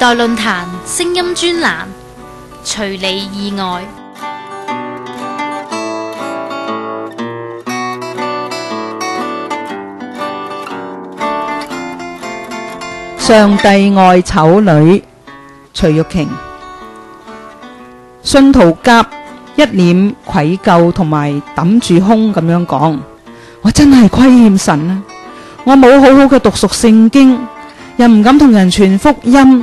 代论坛声音专栏，除你意外。上帝爱丑女徐玉琼，信徒甲一脸愧疚，同埋揼住胸咁样讲：我真系亏欠神啊！我冇好好嘅读熟圣经，又唔敢同人传福音。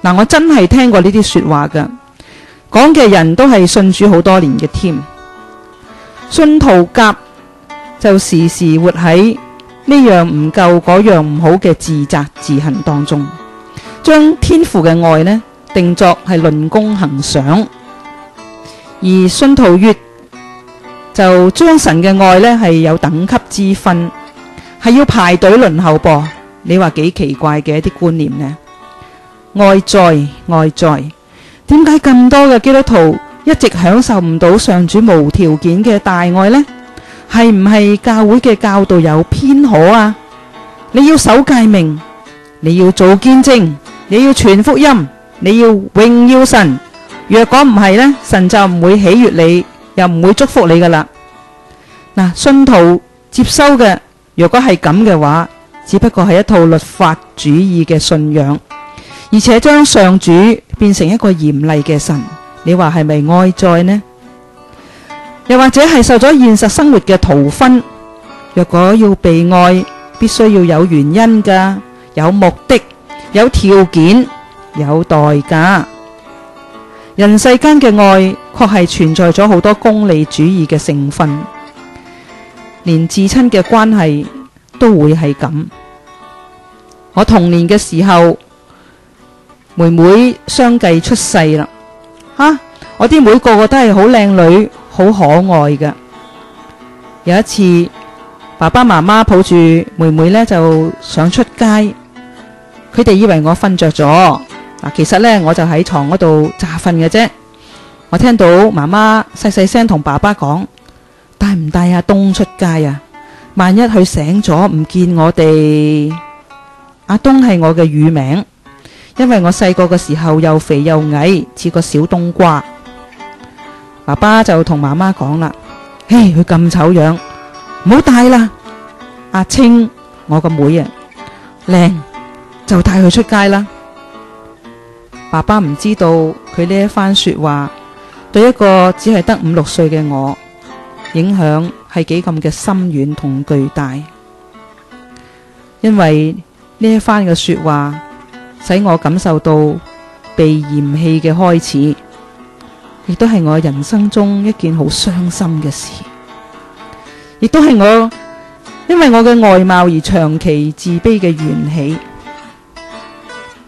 嗱，我真系听过呢啲说话噶，讲嘅人都系信主好多年嘅添。信徒甲就时时活喺呢样唔够、嗰样唔好嘅自责、自恨当中，将天父嘅爱呢定作系论功行赏；而信徒月就将神嘅爱呢系有等级之分，系要排队轮候噃。你话几奇怪嘅一啲观念呢？外在，外在，点解咁多嘅基督徒一直享受唔到上主无条件嘅大爱咧？系唔系教会嘅教导有偏可啊？你要守诫命，你要做见证，你要传福音，你要荣耀神。若果唔系咧，神就唔会喜悦你，又唔会祝福你噶啦。嗱，信徒接收嘅，若果系咁嘅话，只不过系一套律法主义嘅信仰。而且将上主变成一个严厉嘅神，你话系咪爱在呢？又或者系受咗现实生活嘅逃婚？若果要被爱，必须要有原因噶，有目的，有条件，有代价。人世间嘅爱，确系存在咗好多功利主义嘅成分，连至亲嘅关系都会系咁。我童年嘅时候。妹妹相继出世啦，吓我啲妹个个都系好靓女，好可爱嘅。有一次，爸爸妈妈抱住妹妹呢，就想出街。佢哋以为我瞓着咗，嗱，其实呢，我就喺床嗰度诈瞓嘅啫。我听到妈妈细细声同爸爸讲：带唔带阿东出街啊？万一佢醒咗唔见我哋，阿东系我嘅乳名。因为我细个嘅时候又肥又矮，似个小冬瓜，爸爸就同妈妈讲啦：，嘿，佢咁丑样，唔好带啦。阿青，我个妹啊，靓，就带佢出街啦。爸爸唔知道佢呢一番说话，对一个只系得五六岁嘅我，影响系几咁嘅深远同巨大。因为呢一番嘅说话。使我感受到被嫌弃嘅开始，亦都系我人生中一件好伤心嘅事，亦都系我因为我嘅外貌而长期自卑嘅缘起。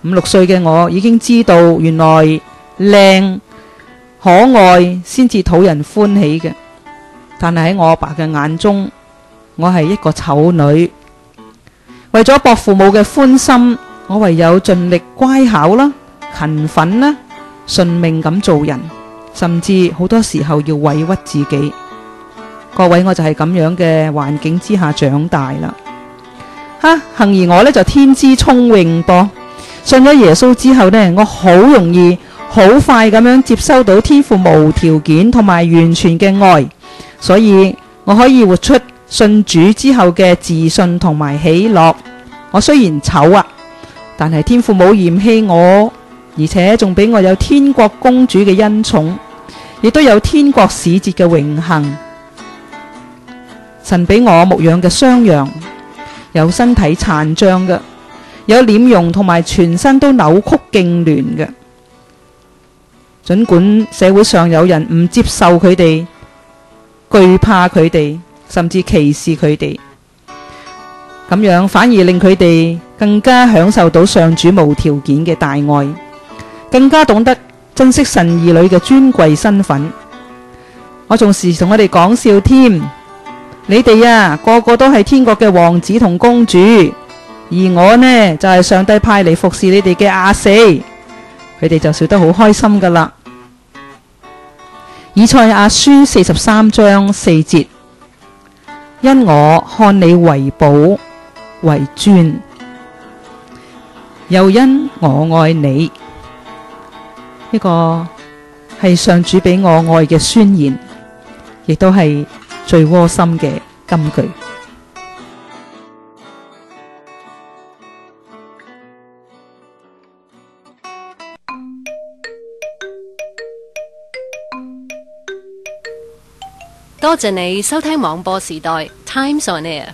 五六岁嘅我已经知道，原来靓可爱先至讨人欢喜嘅，但系喺我阿爸嘅眼中，我系一个丑女。为咗博父母嘅欢心。我唯有尽力乖巧啦，勤奋啦，顺命咁做人，甚至好多时候要委屈自己。各位，我就系咁样嘅环境之下长大啦。吓，幸而我呢就天资聪颖，噃信咗耶稣之后呢，我好容易好快咁样接收到天父无条件同埋完全嘅爱，所以我可以活出信主之后嘅自信同埋喜乐。我虽然丑啊。但系天父冇嫌弃我，而且仲俾我有天国公主嘅恩宠，亦都有天国使节嘅荣幸。神俾我牧养嘅双羊，有身体残障嘅，有脸容同埋全身都扭曲痉挛嘅，尽管社会上有人唔接受佢哋、惧怕佢哋，甚至歧视佢哋，咁样反而令佢哋。更加享受到上主无条件嘅大爱，更加懂得珍惜神儿女嘅尊贵身份。我仲时同我哋讲笑添，你哋啊个个都系天国嘅王子同公主，而我呢就系上帝派嚟服侍你哋嘅阿四。佢哋就笑得好开心噶啦。以赛亚书四十三章四节，因我看你为宝为尊。又因我爱你，一个系上主俾我爱嘅宣言，亦都系最窝心嘅金句。多谢你收听网播时代，Times on Air。